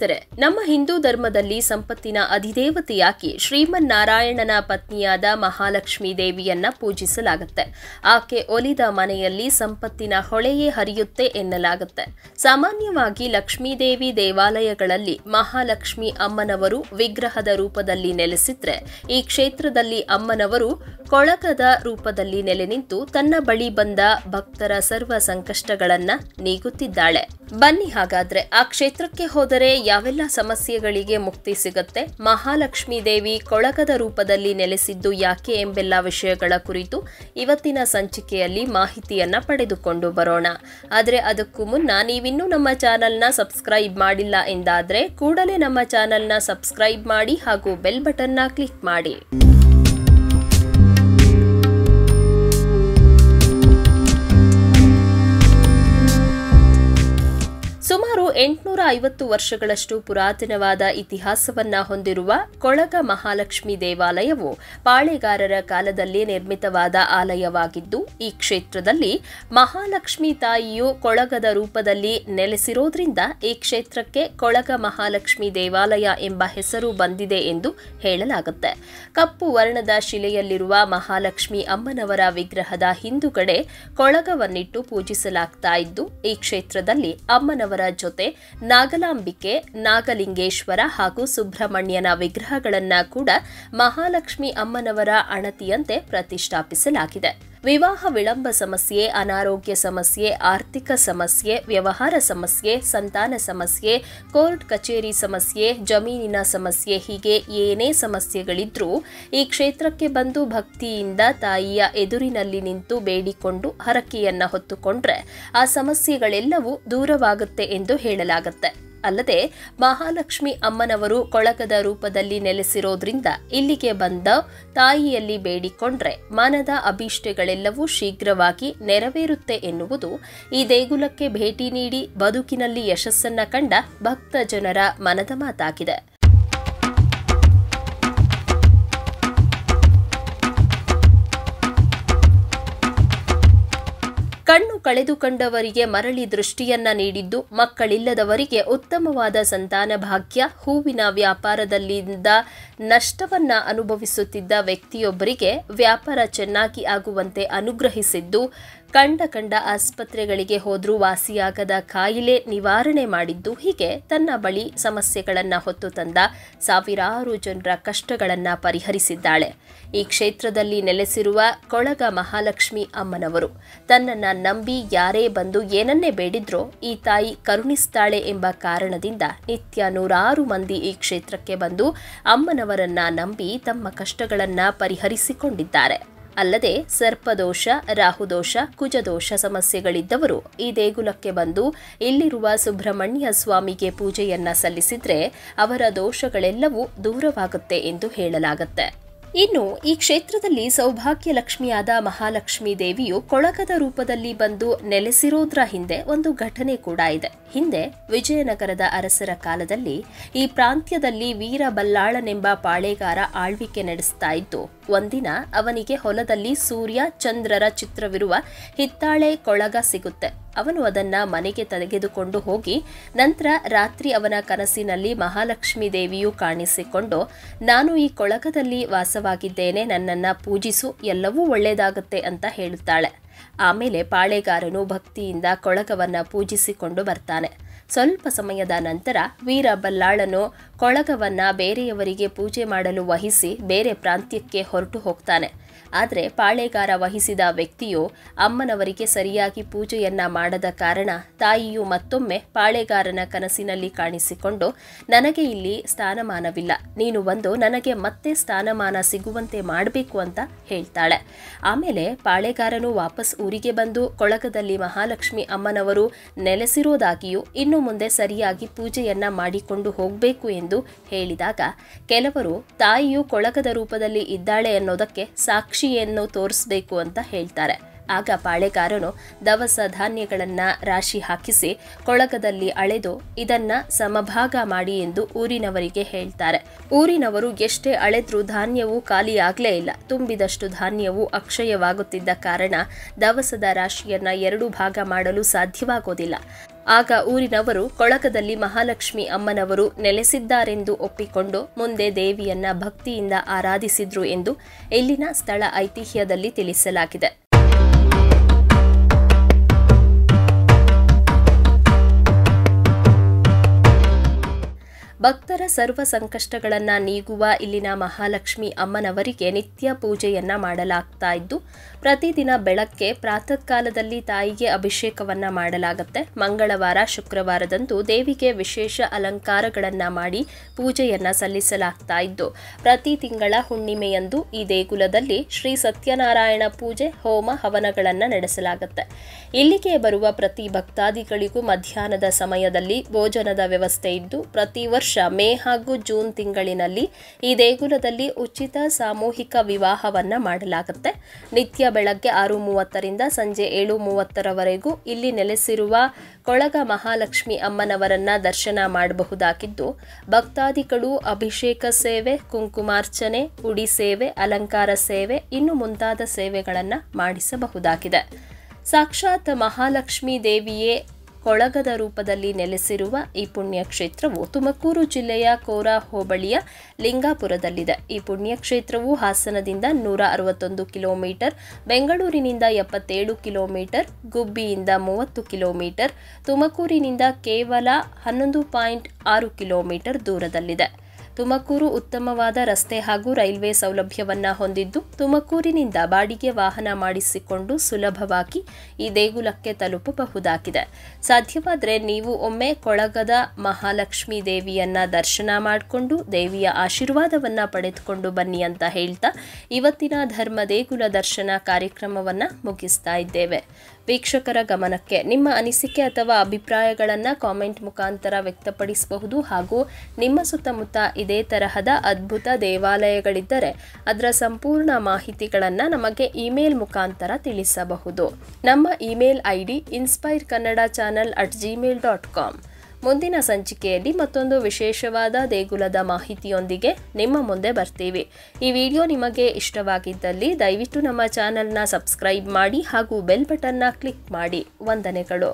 ಸ್ನೇಹಿತರೆ ನಮ್ಮ ಹಿಂದೂ ಧರ್ಮದಲ್ಲಿ ಸಂಪತ್ತಿನ ಅಧಿದೇವತೆಯಾಗಿ ಶ್ರೀಮನ್ನಾರಾಯಣನ ಪತ್ನಿಯಾದ ಮಹಾಲಕ್ಷ್ಮೀ ದೇವಿಯನ್ನ ಪೂಜಿಸಲಾಗುತ್ತೆ. ಆಕೆ ಒಲಿದ ಮನೆಯಲ್ಲಿ ಸಂಪತ್ತಿನ ಹೊಳೆಯೇ ಹರಿಯುತ್ತೆ ಎನ್ನಲಾಗುತ್ತೆ. ಸಾಮಾನ್ಯವಾಗಿ ಲಕ್ಷ್ಮೀದೇವಿ ದೇವಾಲಯಗಳಲ್ಲಿ ಮಹಾಲಕ್ಷ್ಮಿ ಅಮ್ಮನವರು ವಿಗ್ರಹದ ರೂಪದಲ್ಲಿ ನೆಲೆಸಿದ್ರೆ, ಈ ಕ್ಷೇತ್ರದಲ್ಲಿ ಅಮ್ಮನವರು ಕೊಳಕದ ರೂಪದಲ್ಲಿ ನೆಲೆ ನಿಂತು ತನ್ನ ಬಳಿ ಬಂದ ಭಕ್ತರ ಸರ್ವ ಸಂಕಷ್ಟಗಳನ್ನ ನೀಗುತ್ತಿದ್ದಾಳೆ. ಬನ್ನಿ ಹಾಗಾದ್ರೆ, ಆ ಕ್ಷೇತ್ರಕ್ಕೆ ಹೋದರೆ ಯಾವೆಲ್ಲ ಸಮಸ್ಯೆಗಳಿಗೆ ಮುಕ್ತಿ ಸಿಗುತ್ತೆ? ಮಹಾಲಕ್ಷ್ಮೀ ದೇವಿ ಕೊಳಗದ ರೂಪದಲ್ಲಿ ನೆಲೆಸಿದ್ದು ಯಾಕೆ ಎಂಬೆಲ್ಲ ವಿಷಯಗಳ ಕುರಿತು ಇವತ್ತಿನ ಸಂಚಿಕೆಯಲ್ಲಿ ಮಾಹಿತಿಯನ್ನ ಪಡೆದುಕೊಂಡು ಬರೋಣ. ಆದರೆ ಅದಕ್ಕೂ ಮುನ್ನ ನೀವಿನ್ನೂ ನಮ್ಮ ಚಾನಲ್ನ ಸಬ್ಸ್ಕ್ರೈಬ್ ಮಾಡಿಲ್ಲ ಎಂದಾದ್ರೆ ಕೂಡಲೇ ನಮ್ಮ ಚಾನಲ್ನ ಸಬ್ಸ್ಕ್ರೈಬ್ ಮಾಡಿ ಹಾಗೂ ಬೆಲ್ ಬಟನ್ನ ಕ್ಲಿಕ್ ಮಾಡಿ. ಎಂಟುನೂರ ಐವತ್ತು ವರ್ಷಗಳಷ್ಟು ಪುರಾತನವಾದ ಇತಿಹಾಸವನ್ನ ಹೊಂದಿರುವ ಕೊಳಗ ಮಹಾಲಕ್ಷ್ಮಿ ದೇವಾಲಯವು ಪಾಳೆಗಾರರ ಕಾಲದಲ್ಲಿ ನಿರ್ಮಿತವಾದ ಆಲಯವಾಗಿದ್ದು, ಈ ಕ್ಷೇತ್ರದಲ್ಲಿ ಮಹಾಲಕ್ಷ್ಮಿ ತಾಯಿಯು ಕೊಳಗದ ರೂಪದಲ್ಲಿ ನೆಲೆಸಿರೋದ್ರಿಂದ ಈ ಕ್ಷೇತ್ರಕ್ಕೆ ಕೊಳಗ ಮಹಾಲಕ್ಷ್ಮಿ ದೇವಾಲಯ ಎಂಬ ಹೆಸರು ಬಂದಿದೆ ಎಂದು ಹೇಳಲಾಗುತ್ತೆ. ಕಪ್ಪು ವರ್ಣದ ಶಿಲೆಯಲ್ಲಿರುವ ಮಹಾಲಕ್ಷ್ಮಿ ಅಮ್ಮನವರ ವಿಗ್ರಹದ ಹಿಂದುಗಡೆ ಕೊಳಗವನ್ನಿಟ್ಟು ಪೂಜಿಸಲಾಗ್ತಾ ಇದ್ದು, ಈ ಕ್ಷೇತ್ರದಲ್ಲಿ ಅಮ್ಮನವರ ಜೊತೆ ನಾಗಲಾಂಬಿಕೆ ನಾಗಲಿಂಗೇಶ್ವರ ಹಾಗೂ ಸುಬ್ರಹ್ಮಣ್ಯನ ವಿಗ್ರಹಗಳನ್ನು ಕೂಡ ಮಹಾಲಕ್ಷ್ಮಿ ಅಮ್ಮನವರ ಅಣತಿಯಂತೆ ಪ್ರತಿಷ್ಠಾಪಿಸಲಾಗಿದೆ. ವಿವಾಹ ವಿಳಂಬ ಸಮಸ್ಯೆ, ಅನಾರೋಗ್ಯ ಸಮಸ್ಯೆ, ಆರ್ಥಿಕ ಸಮಸ್ಯೆ, ವ್ಯವಹಾರ ಸಮಸ್ಯೆ, ಸಂತಾನ ಸಮಸ್ಯೆ, ಕೋರ್ಟ್ ಕಚೇರಿ ಸಮಸ್ಯೆ, ಜಮೀನಿನ ಸಮಸ್ಯೆ, ಹೀಗೆ ಏನೇ ಸಮಸ್ಯೆಗಳಿದ್ರೂ ಈ ಕ್ಷೇತ್ರಕ್ಕೆ ಬಂದು ಭಕ್ತಿಯಿಂದ ತಾಯಿಯ ಎದುರಿನಲ್ಲಿ ನಿಂತು ಬೇಡಿಕೊಂಡು ಹರಕೆಯನ್ನ ಹೊತ್ತುಕೊಂಡ್ರೆ ಆ ಸಮಸ್ಯೆಗಳೆಲ್ಲವೂ ದೂರವಾಗುತ್ತೆ ಎಂದು ಹೇಳಲಾಗುತ್ತೆ. ಅಲ್ಲದೆ ಮಹಾಲಕ್ಷ್ಮಿ ಅಮ್ಮನವರು ಕೊಳಗದ ರೂಪದಲ್ಲಿ ನೆಲೆಸಿರೋದ್ರಿಂದ ಇಲ್ಲಿಗೆ ಬಂದ ತಾಯಿಯಲ್ಲಿ ಬೇಡಿಕೊಂಡ್ರೆ ಮನದ ಅಭೀಷ್ಟೆಗಳೆಲ್ಲವೂ ಶೀಘ್ರವಾಗಿ ನೆರವೇರುತ್ತೆ ಎನ್ನುವುದು ಈ ದೇಗುಲಕ್ಕೆ ಭೇಟಿ ನೀಡಿ ಬದುಕಿನಲ್ಲಿ ಯಶಸ್ಸನ್ನ ಕಂಡ ಭಕ್ತ ಜನರ ಮನದ ಮಾತಾಗಿದೆ. ಕಣ್ಣು ಕಳೆದುಕೊಂಡವರಿಗೆ ಮರಳಿ ದೃಷ್ಟಿಯನ್ನ ನೀಡಿದ್ದು, ಮಕ್ಕಳಿಲ್ಲದವರಿಗೆ ಉತ್ತಮವಾದ ಸಂತಾನ ಭಾಗ್ಯ, ಹೂವಿನ ವ್ಯಾಪಾರದಲ್ಲಿಂದ ನಷ್ಟವನ್ನ ಅನುಭವಿಸುತ್ತಿದ್ದ ವ್ಯಕ್ತಿಯೊಬ್ಬರಿಗೆ ವ್ಯಾಪಾರ ಚೆನ್ನಾಗಿ ಆಗುವಂತೆ ಅನುಗ್ರಹಿಸಿದ್ದು ಕಂಡ ಕಂಡ ಆಸ್ಪತ್ರೆಗಳಿಗೆ ಹೋದ್ರೂ ವಾಸಿಯಾಗದ ಕಾಯಿಲೆ ನಿವಾರಣೆ ಮಾಡಿದ್ದು ಹೀಗೆ ತನ್ನ ಬಳಿ ಸಮಸ್ಯೆಗಳನ್ನು ಹೊತ್ತು ತಂದ ಸಾವಿರಾರು ಜನರ ಕಷ್ಟಗಳನ್ನು ಪರಿಹರಿಸಿದ್ದಾಳೆ. ಈ ಕ್ಷೇತ್ರದಲ್ಲಿ ನೆಲೆಸಿರುವ ಕೊಳಗ ಮಹಾಲಕ್ಷ್ಮಿ ಅಮ್ಮನವರು ತನ್ನನ್ನು ನಂಬಿ ಯಾರೇ ಬಂದು ಏನನ್ನೇ ಬೇಡಿದ್ರೋ ಈ ತಾಯಿ ಕರುಣಿಸ್ತಾಳೆ ಎಂಬ ಕಾರಣದಿಂದ ನಿತ್ಯ ನೂರಾರು ಮಂದಿ ಈ ಕ್ಷೇತ್ರಕ್ಕೆ ಬಂದು ಅಮ್ಮನವರನ್ನ ನಂಬಿ ತಮ್ಮ ಕಷ್ಟಗಳನ್ನು ಪರಿಹರಿಸಿಕೊಂಡಿದ್ದಾರೆ. ಅಲ್ಲದೆ ಸರ್ಪದೋಷ, ರಾಹುದೋಷ, ಕುಜದೋಷ ಸಮಸ್ಯೆಗಳಿದ್ದವರು ಈ ದೇಗುಲಕ್ಕೆ ಬಂದು ಇಲ್ಲಿರುವ ಸುಬ್ರಹ್ಮಣ್ಯ ಸ್ವಾಮಿಗೆ ಪೂಜೆಯನ್ನ ಸಲ್ಲಿಸಿದ್ರೆ ಅವರ ದೋಷಗಳೆಲ್ಲವೂ ದೂರವಾಗುತ್ತೆ ಎಂದು ಹೇಳಲಾಗುತ್ತೆ. ಇನ್ನು, ಈ ಕ್ಷೇತ್ರದಲ್ಲಿ ಸೌಭಾಗ್ಯ ಲಕ್ಷ್ಮಿಯಾದ ಮಹಾಲಕ್ಷ್ಮೀ ದೇವಿಯು ಕೊಳಕದ ರೂಪದಲ್ಲಿ ಬಂದು ನೆಲೆಸಿರೋದ್ರ ಹಿಂದೆ ಒಂದು ಘಟನೆ ಕೂಡ ಇದೆ. ಹಿಂದೆ, ವಿಜಯನಗರದ ಅರಸರ ಕಾಲದಲ್ಲಿ ಈ ಪ್ರಾಂತ್ಯದಲ್ಲಿ ವೀರ ಬಲ್ಲಾಳನೆಂಬ ಪಾಳೆಗಾರ ಆಳ್ವಿಕೆ ನಡೆಸ್ತಾ ಇದ್ದು, ಒಂದಿನ ಅವನಿಗೆ ಹೊಲದಲ್ಲಿ ಸೂರ್ಯ ಚಂದ್ರರ ಚಿತ್ರವಿರುವ ಹಿತ್ತಾಳೆ ಕೊಳಗ ಸಿಗುತ್ತೆ. ಅವನು ಅದನ್ನ ಮನೆಗೆ ತೆಗೆದುಕೊಂಡು ಹೋಗಿ ನಂತರ ರಾತ್ರಿ ಅವನ ಕನಸಿನಲ್ಲಿ ಮಹಾಲಕ್ಷ್ಮಿ ದೇವಿಯು ಕಾಣಿಸಿಕೊಂಡು, ನಾನು ಈ ಕೊಳಕದಲ್ಲಿ ವಾಸವಾಗಿದ್ದೇನೆ, ನನ್ನನ್ನ ಪೂಜಿಸು, ಎಲ್ಲವೂ ಒಳ್ಳೆಯದಾಗುತ್ತೆ ಅಂತ ಹೇಳುತ್ತಾಳೆ. ಆಮೇಲೆ ಪಾಳೆಗಾರನು ಭಕ್ತಿಯಿಂದ ಕೊಳಗವನ್ನ ಪೂಜಿಸಿಕೊಂಡು ಬರ್ತಾನೆ. ಸ್ವಲ್ಪ ಸಮಯದ ನಂತರ ವೀರ ಬಲ್ಲಾಳನು ಕೊಳಗವನ್ನ ಬೇರೆಯವರಿಗೆ ಪೂಜೆ ಮಾಡಲು ವಹಿಸಿ ಬೇರೆ ಪ್ರಾಂತ್ಯಕ್ಕೆ ಹೊರಟು ಹೋಗ್ತಾನೆ. ಆದರೆ ಪಾಳೆಗಾರ ವಹಿಸಿದ ವ್ಯಕ್ತಿಯು ಅಮ್ಮನವರಿಗೆ ಸರಿಯಾಗಿ ಪೂಜೆಯನ್ನ ಮಾಡದ ಕಾರಣ ತಾಯಿಯು ಮತ್ತೊಮ್ಮೆ ಪಾಳೆಗಾರನ ಕನಸಿನಲ್ಲಿ ಕಾಣಿಸಿಕೊಂಡು, ನನಗೆ ಇಲ್ಲಿ ಸ್ಥಾನಮಾನವಿಲ್ಲ. ನೀನು ಬಂದು ನನಗೆ ಮತ್ತೆ ಸ್ಥಾನಮಾನ ಸಿಗುವಂತೆ ಮಾಡಬೇಕು ಅಂತ ಹೇಳ್ತಾಳೆ. ಆಮೇಲೆ ಪಾಳೆಗಾರನು ವಾಪಸ್ ಊರಿಗೆ ಬಂದು ಕೊಳಗದಲ್ಲಿ ಮಹಾಲಕ್ಷ್ಮಿ ಅಮ್ಮನವರು ನೆಲೆಸಿರೋದಾಗಿಯೂ ಇನ್ನು ಮುಂದೆ ಸರಿಯಾಗಿ ಪೂಜೆಯನ್ನ ಮಾಡಿಕೊಂಡು ಹೋಗಬೇಕು ಎಂದು ಹೇಳಿದಾಗ, ಕೆಲವರು ತಾಯಿಯು ಕೊಳಗದ ರೂಪದಲ್ಲಿ ಇದ್ದಾಳೆ ಅನ್ನೋದಕ್ಕೆ ಸಾಕ್ಷಿಯನ್ನು ತೋರಿಸಬೇಕು ಅಂತ ಹೇಳ್ತಾರೆ. ಆಗ ಪಾಳೆಗಾರನು ದವಸ ಧಾನ್ಯಗಳನ್ನು ರಾಶಿ ಹಾಕಿಸಿ ಕೊಳಗದಲ್ಲಿ ಅಳೆದು ಇದನ್ನ ಸಮಭಾಗ ಮಾಡಿ ಎಂದು ಊರಿನವರಿಗೆ ಹೇಳ್ತಾರೆ. ಊರಿನವರು ಎಷ್ಟೇ ಅಳೆದ್ರೂ ಧಾನ್ಯವು ಖಾಲಿಯಾಗಲೇ ಇಲ್ಲ. ತುಂಬಿದಷ್ಟು ಧಾನ್ಯವು ಅಕ್ಷಯವಾಗುತ್ತಿದ್ದ ಕಾರಣ ದವಸದ ರಾಶಿಯನ್ನ ಎರಡು ಭಾಗ ಮಾಡಲು ಸಾಧ್ಯವಾಗೋದಿಲ್ಲ. ಆಗ ಊರಿನವರು ಕೊಳಕದಲ್ಲಿ ಮಹಾಲಕ್ಷ್ಮಿ ಅಮ್ಮನವರು ನೆಲೆಸಿದ್ದಾರೆಂದು ಒಪ್ಪಿಕೊಂಡು ಮುಂದೆ ದೇವಿಯನ್ನ ಭಕ್ತಿಯಿಂದ ಆರಾಧಿಸಿದ್ರು ಎಂದು ಇಲ್ಲಿನ ಸ್ಥಳ ಐತಿಹ್ಯದಲ್ಲಿ ತಿಳಿಸಲಾಗಿದೆ. ಭಕ್ತರ ಸರ್ವ ಸಂಕಷ್ಟಗಳನ್ನು ನೀಗುವ ಇಲ್ಲಿನ ಮಹಾಲಕ್ಷ್ಮಿ ಅಮ್ಮನವರಿಗೆ ನಿತ್ಯ ಪೂಜೆಯನ್ನ ಮಾಡಲಾಗ್ತಾ ಇದ್ದು, ಪ್ರತಿದಿನ ಬೆಳಗ್ಗೆ ಪ್ರಾತಃ ಕಾಲದಲ್ಲಿ ತಾಯಿಗೆ ಅಭಿಷೇಕವನ್ನ ಮಾಡಲಾಗುತ್ತೆ. ಮಂಗಳವಾರ, ಶುಕ್ರವಾರದಂದು ದೇವಿಗೆ ವಿಶೇಷ ಅಲಂಕಾರಗಳನ್ನ ಮಾಡಿ ಪೂಜೆಯನ್ನ ಸಲ್ಲಿಸಲಾಗ್ತಾ ಇದ್ದು, ಪ್ರತಿ ತಿಂಗಳ ಹುಣ್ಣಿಮೆಯಂದು ಈ ದೇಗುಲದಲ್ಲಿ ಶ್ರೀ ಸತ್ಯನಾರಾಯಣ ಪೂಜೆ, ಹೋಮ ಹವನಗಳನ್ನ ನಡೆಸಲಾಗುತ್ತೆ. ಇಲ್ಲಿಗೆ ಬರುವ ಪ್ರತಿ ಭಕ್ತಾದಿಗಳಿಗೂ ಮಧ್ಯಾಹ್ನದ ಸಮಯದಲ್ಲಿ ಭೋಜನದ ವ್ಯವಸ್ಥೆ ಇದ್ದು, ಪ್ರತಿ ವರ್ಷ, ಮೇ ಹಾಗೂ ಜೂನ್ ತಿಂಗಳಿನಲ್ಲಿ ಈ ದೇಗುಲದಲ್ಲಿ ಉಚಿತ ಸಾಮೂಹಿಕ ವಿವಾಹವನ್ನು ಮಾಡಲಾಗುತ್ತೆ. ನಿತ್ಯ ಬೆಳಗ್ಗೆ ಆರು ಮೂವತ್ತರಿಂದ ಸಂಜೆ ಏಳು ಮೂವತ್ತರವರೆಗೂ ಇಲ್ಲಿ ನೆಲೆಸಿರುವ ಕೊಳಗ ಮಹಾಲಕ್ಷ್ಮಿ ಅಮ್ಮನವರನ್ನ ದರ್ಶನ ಮಾಡಬಹುದಾಗಿದ್ದು, ಭಕ್ತಾದಿಗಳು ಅಭಿಷೇಕ ಸೇವೆ, ಕುಂಕುಮಾರ್ಚನೆ, ಉಡಿ ಸೇವೆ, ಅಲಂಕಾರ ಸೇವೆ, ಇನ್ನು ಮುಂತಾದ ಸೇವೆಗಳನ್ನು ಮಾಡಿಸಬಹುದಾಗಿದೆ. ಸಾಕ್ಷಾತ್ ಮಹಾಲಕ್ಷ್ಮೀ ದೇವಿಯೇ ಕೊಳಗದ ರೂಪದಲ್ಲಿ ನೆಲೆಸಿರುವ ಈ ಪುಣ್ಯಕ್ಷೇತ್ರವು ತುಮಕೂರು ಜಿಲ್ಲೆಯ ಕೋರಾ ಹೋಬಳಿಯ ಲಿಂಗಾಪುರದಲ್ಲಿದೆ. ಈ ಪುಣ್ಯಕ್ಷೇತ್ರವು ಹಾಸನದಿಂದ ನೂರ ಅರವತ್ತೊಂದು ಕಿಲೋಮೀಟರ್, ಬೆಂಗಳೂರಿನಿಂದ ಎಪ್ಪತ್ತೇಳು ಕಿಲೋಮೀಟರ್, ಗುಬ್ಬಿಯಿಂದ ಮೂವತ್ತು ಕಿಲೋಮೀಟರ್, ತುಮಕೂರಿನಿಂದ ಕೇವಲ ಹನ್ನೊಂದು ಪಾಯಿಂಟ್ ಆರು ಕಿಲೋಮೀಟರ್ ದೂರದಲ್ಲಿದೆ. ತುಮಕೂರು ಉತ್ತಮವಾದ ರಸ್ತೆ ಹಾಗೂ ರೈಲ್ವೆ ಸೌಲಭ್ಯವನ್ನ ಹೊಂದಿದ್ದು, ತುಮಕೂರಿನಿಂದ ಬಾಡಿಗೆ ವಾಹನ ಮಾಡಿಸಿಕೊಂಡು ಸುಲಭವಾಗಿ ಈ ದೇಗುಲಕ್ಕೆ ತಲುಪಬಹುದಾಗಿದೆ. ಸಾಧ್ಯವಾದರೆ ನೀವು ಒಮ್ಮೆ ಕೊಳಗದ ಮಹಾಲಕ್ಷ್ಮಿ ದೇವಿಯನ್ನ ದರ್ಶನ ಮಾಡಿಕೊಂಡು ದೇವಿಯ ಆಶೀರ್ವಾದವನ್ನ ಪಡೆದುಕೊಂಡು ಬನ್ನಿ ಅಂತ ಹೇಳ್ತಾ ಇವತ್ತಿನ ಧರ್ಮ ದೇಗುಲ ದರ್ಶನ ಕಾರ್ಯಕ್ರಮವನ್ನ ಮುಗಿಸ್ತಾ ಇದ್ದೇವೆ. ವೀಕ್ಷಕರ ಗಮನಕ್ಕೆ ನಿಮ್ಮ ಅನಿಸಿಕೆ ಅಥವಾ ಅಭಿಪ್ರಾಯಗಳನ್ನು ಕಾಮೆಂಟ್ ಮುಖಾಂತರ ವ್ಯಕ್ತಪಡಿಸಬಹುದು ಹಾಗೂ ನಿಮ್ಮ ಸುತ್ತಮುತ್ತ ಇದೇ ತರಹದ ಅದ್ಭುತ ದೇವಾಲಯಗಳಿದ್ದರೆ ಅದರ ಸಂಪೂರ್ಣ ಮಾಹಿತಿಗಳನ್ನು ನಮಗೆ ಇಮೇಲ್ ಮುಖಾಂತರ ತಿಳಿಸಬಹುದು. ನಮ್ಮ email I D inspire Kannada channel at Gmail dot com ಮುಂದಿನ ಸಂಚಿಕೆಯಲ್ಲಿ ಮತ್ತೊಂದು ವಿಶೇಷವಾದ ದೇಗುಲದ ಮಾಹಿತಿಯೊಂದಿಗೆ ನಿಮ್ಮ ಮುಂದೆ ಬರ್ತೀವಿ. ಈ ವಿಡಿಯೋ ನಿಮಗೆ ಇಷ್ಟವಾಗಿದ್ದಲ್ಲಿ ದಯವಿಟ್ಟು ನಮ್ಮ ಚಾನಲ್ನ ಸಬ್ಸ್ಕ್ರೈಬ್ ಮಾಡಿ ಹಾಗೂ ಬೆಲ್ ಬಟನ್ನ ಕ್ಲಿಕ್ ಮಾಡಿ. ವಂದನೆಗಳು.